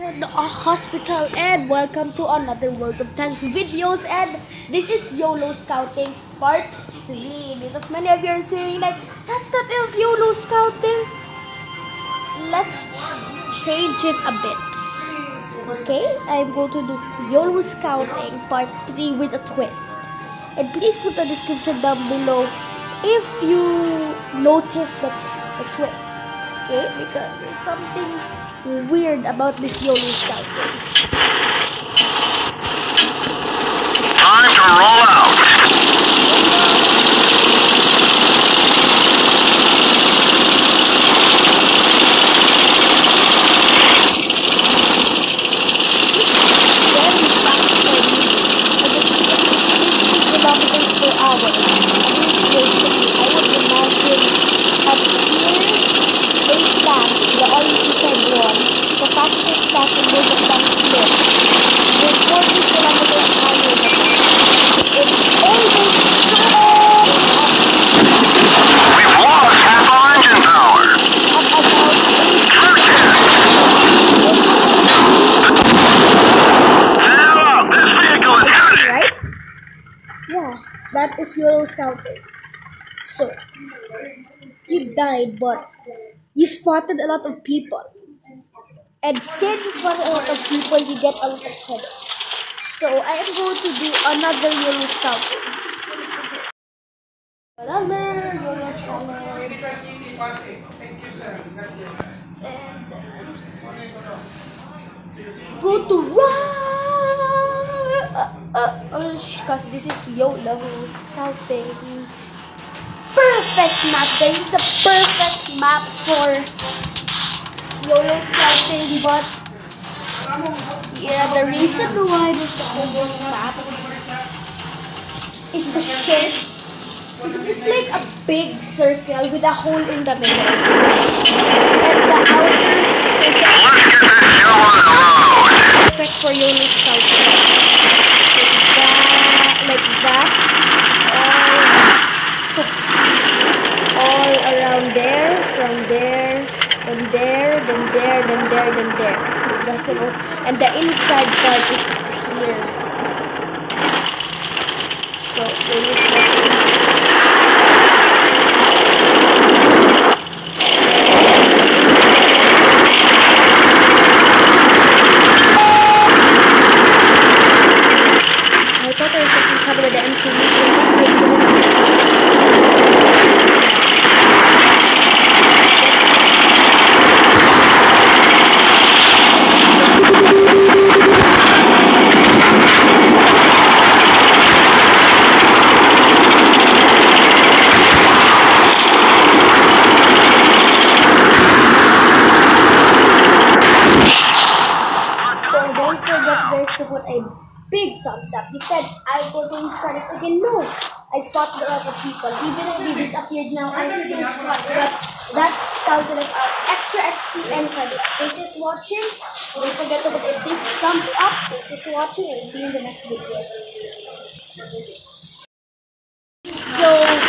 at the hospital and welcome to another World of Tanks videos and this is YOLO Scouting part 3 because many of you are saying like that's not of YOLO Scouting. Let's change it a bit. Okay I'm going to do YOLO Scouting part 3 with a twist. And please put the description down below if you notice the, the twist okay because there's something weird about this YOLO scouting. Time to roll out. Very fast for me. At the speed of 50 kilometers per hour. And this is basically, I would imagine at tier 8 tank, the all-inside one, the fastest tank in World of Tanks lives, is 40 kilometers higher than us. It's almost double up, We've lost half our engine power. up about 8 First hit. Sail out. This vehicle is headed. right? Yeah, YOLO scouting. So, you died, but you spotted a lot of people. And since you spotted a lot of people, you get a lot of credits. So, I am going to do another YOLO scouting. Another YOLO challenge. And go to run Uh, uh, uh, because this is YOLO scouting. Perfect map. They use the perfect map for YOLO scouting, but yeah, the reason why this map is the shape because it's like a big circle with a hole in the middle, and the outer circle Let's perfect for YOLO scouting. Like that, like that, all, oops, all around there, from there, then there, then there, then there, then there. That's it. And the inside part is here. So YOLO scouting. I thought I was getting shot by the M2 medium, but they couldn't. So don't forget guys to put a big thumbs up. He said I going to credits again. No, I spotted a lot of people. Even if they disappeared now, I still spotted that. That's counted as our extra XP and credits. This is watching. Don't forget to put a big thumbs up. This is watching and see you in the next video. So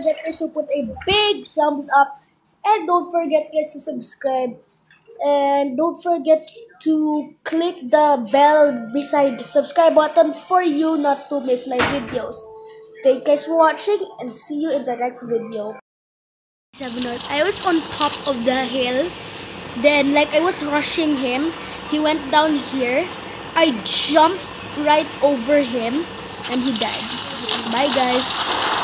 forget guys to put a big thumbs up. And don't forget guys to subscribe. And don't forget to click the bell beside the subscribe button for you not to miss my videos. Thank you guys for watching and see you in the next video. I was on top of the hill. Then like I was rushing him. He went down here. I jumped right over him and he died. Bye guys.